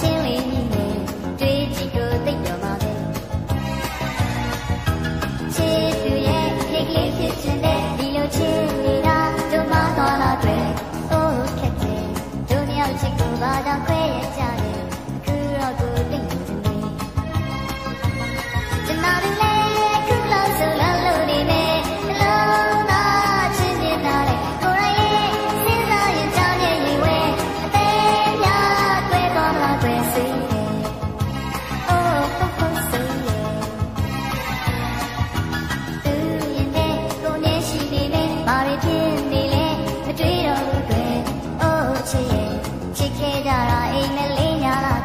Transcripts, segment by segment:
心里。 ချစ်ခဲ့ကြတာအိမ်မလေးညာလား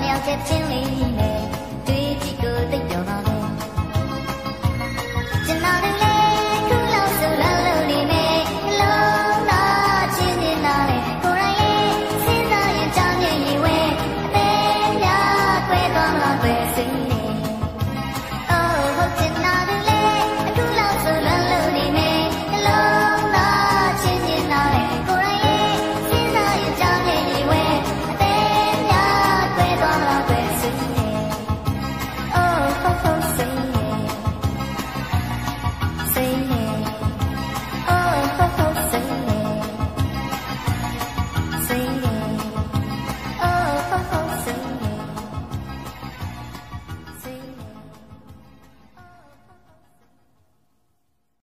နှစ်ယောက်ချက်ချင်းလေးနဲ့တွေ့ကြည့်ကိုသိတော့ပါလေကျွန်တော်တို့